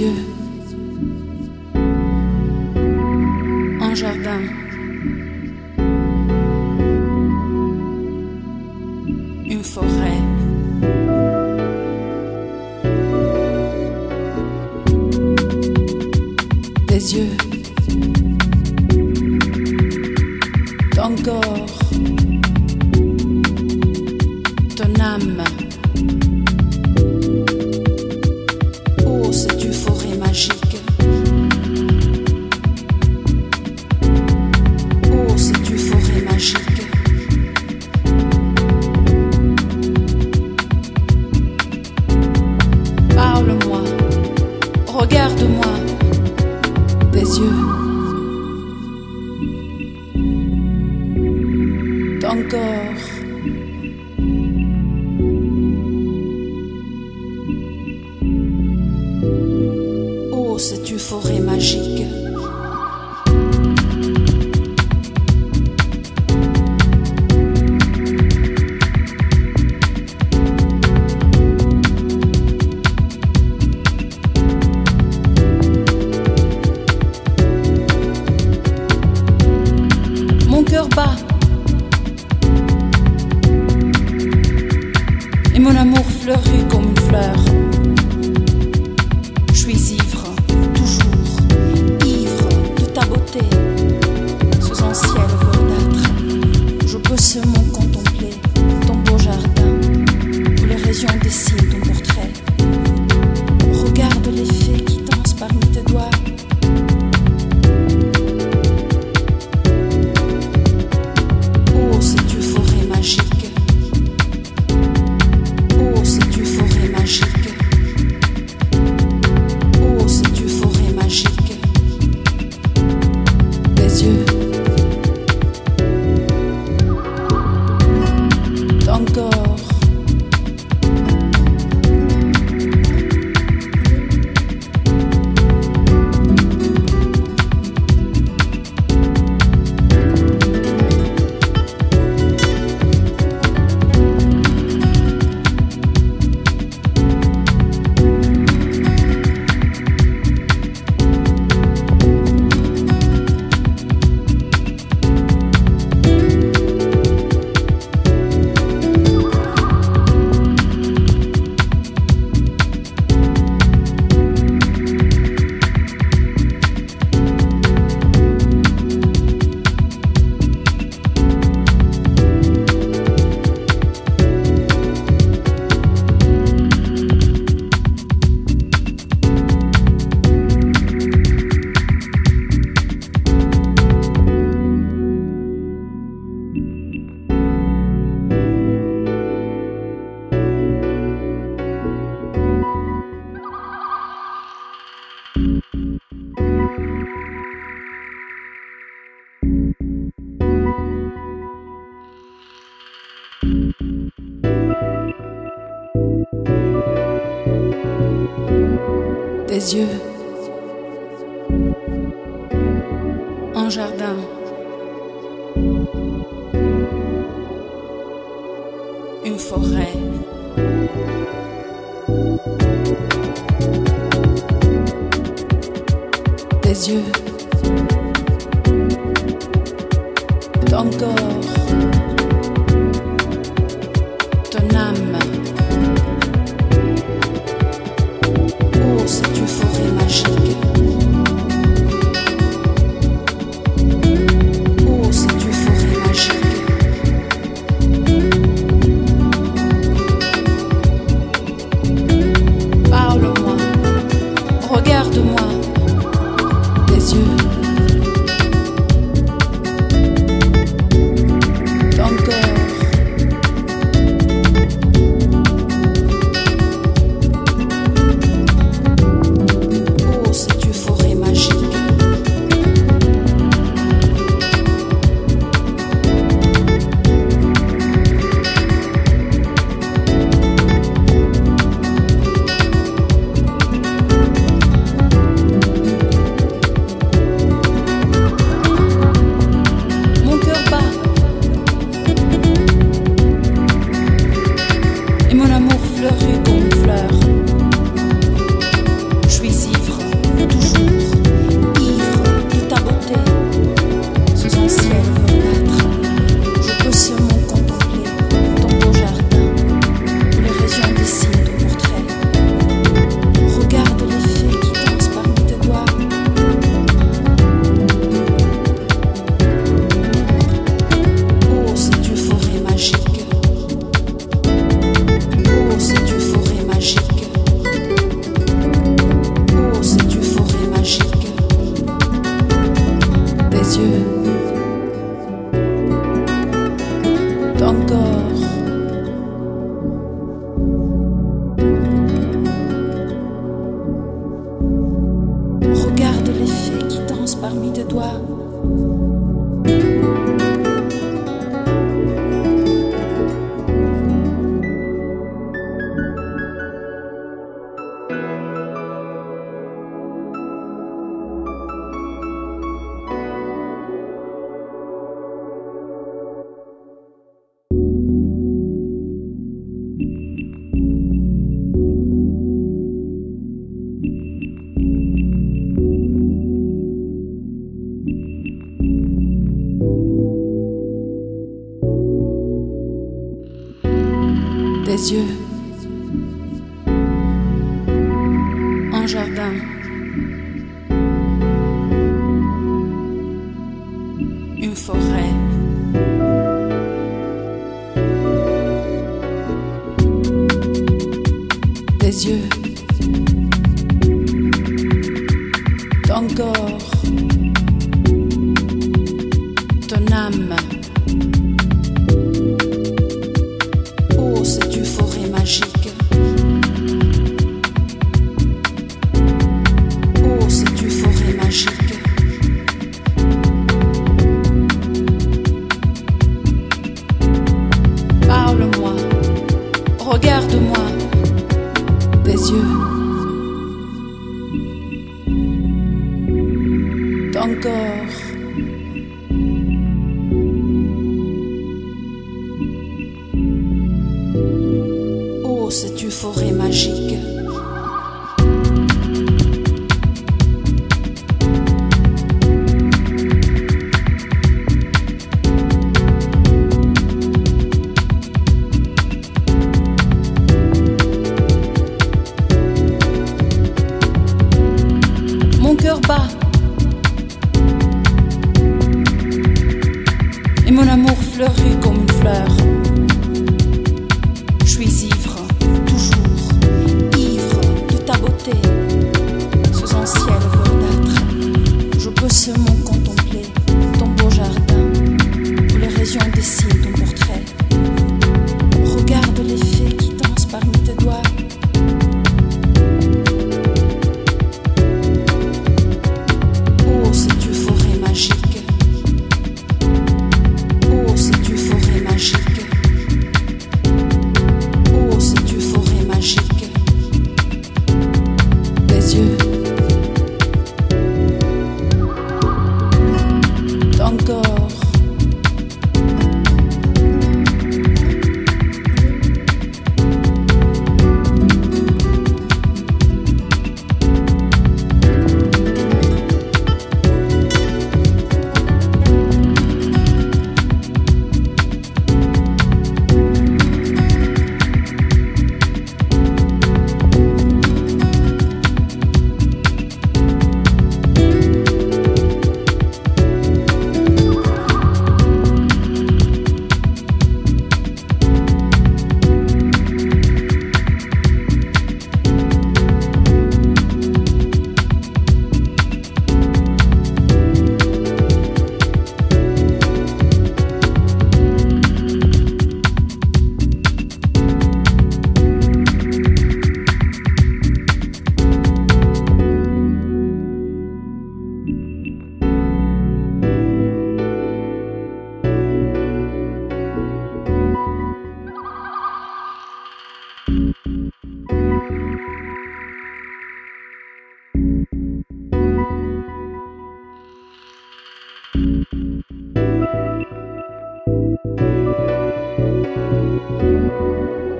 yeux. cette euphorie magique. Mon cœur bat et mon amour fleurit comme une fleur. doucement contempler ton beau jardin où les régions dessinent ton portrait. Regarde les filles. tes yeux. Un jardin. Une forêt. Tes yeux. Ton. 你 Des yeux. Un jardin. Une forêt. Des yeux. Ton corps. Ton âme. Corps. Régions dessinent ton portrait. Regarde les fées qui dansent parmi tes doigts. Oh, c'est une forêt magique. Oh, c'est une forêt magique. Oh, c'est une forêt magique. Des yeux.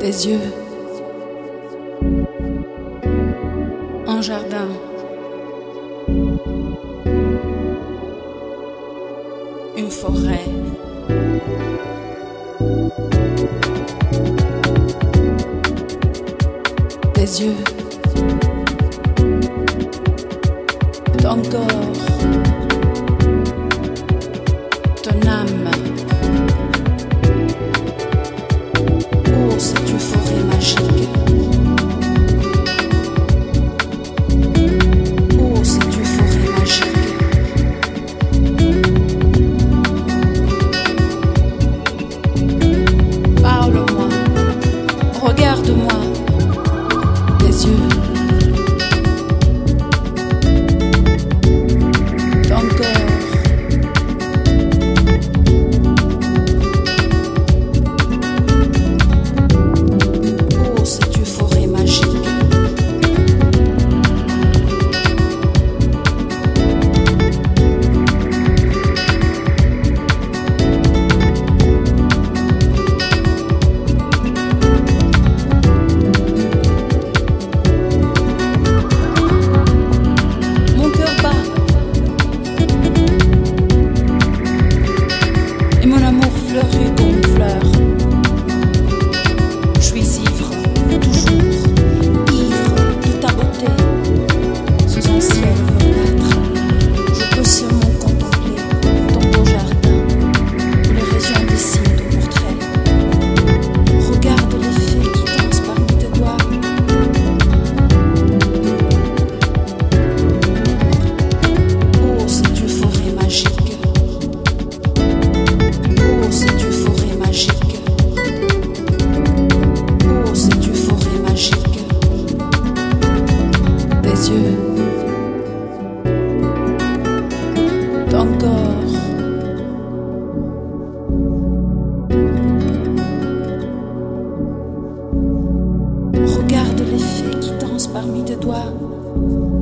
Des yeux. Un jardin. Une forêt. Des yeux. Ton. Doigts.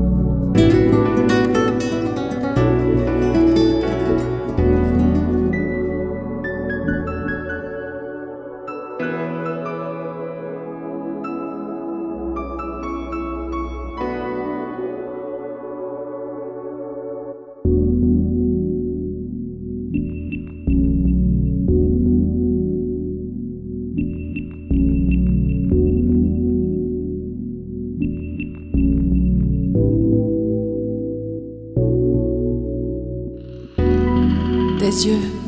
Tes yeux,